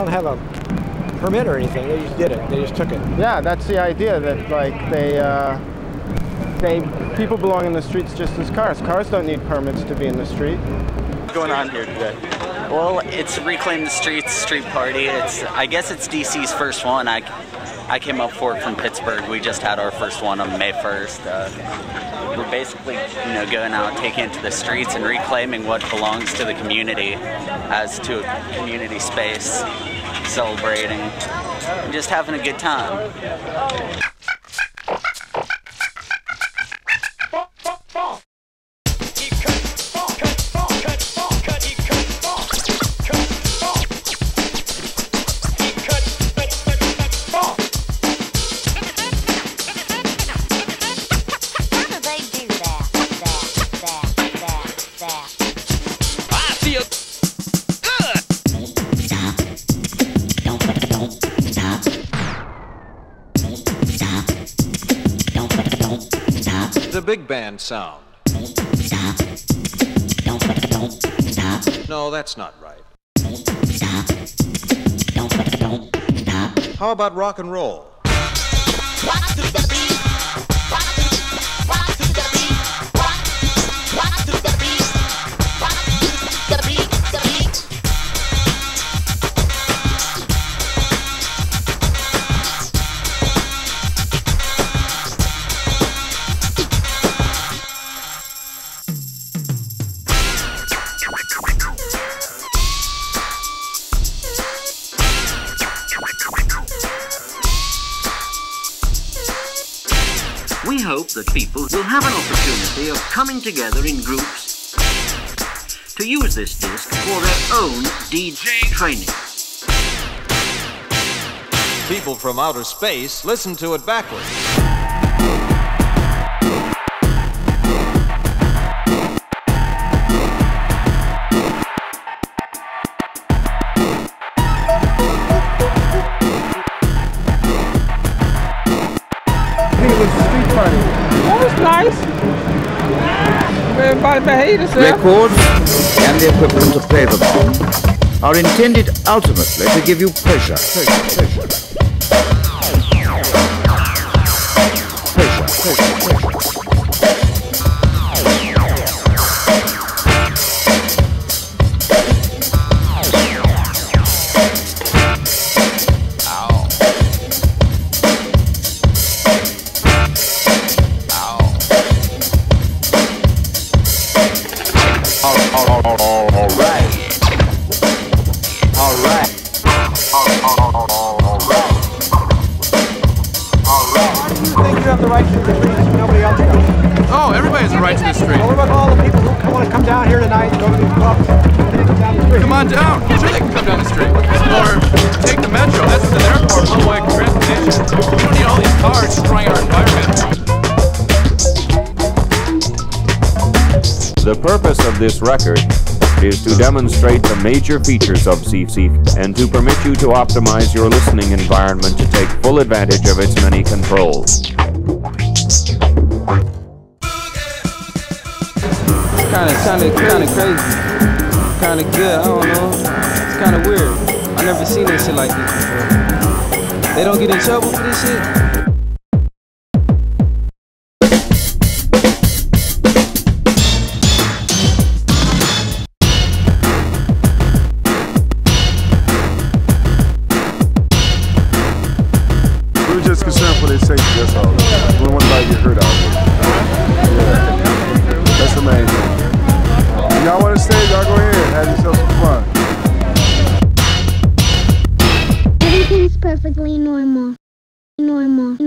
don't have a permit or anything. They just did it. They just took it. Yeah, that's the idea that like they, uh, they, people belong in the streets just as cars. Cars don't need permits to be in the street. What's going on here today? Well, it's Reclaim the Streets Street Party. It's I guess it's DC's first one. I, I came up for it from Pittsburgh. We just had our first one on May 1st. Uh, we're basically, you know, going out, taking it to the streets and reclaiming what belongs to the community as to a community space, celebrating, and just having a good time. The big band sound. No, that's not right. How about rock and roll? Hope that people will have an opportunity of coming together in groups to use this disc for their own DJ training. People from outer space listen to it backwards. Nice. Everybody. Records and the equipment to play are intended ultimately to give you pleasure. Pleasure, pleasure. Pleasure, pleasure, pleasure. Right to the street. Well, what about all the people who want to come down here tonight and go to these clubs and then come down the street? Come on down. Sure, they can come down the street. Or take the metro. That's the airport, one-way transportation. We don't need all these cars destroying our environment. The purpose of this record is to demonstrate the major features of CC and to permit you to optimize your listening environment to take full advantage of its many controls. Kind of, kind of, kind of crazy. Kind of good. I don't know. It's kind of weird. I never seen this shit like this before. They don't get in trouble for this shit. Just concerned for their safety, that's all. Y'all want to stay, y'all go ahead. Have yourself some fun. Everything's perfectly normal. Normal.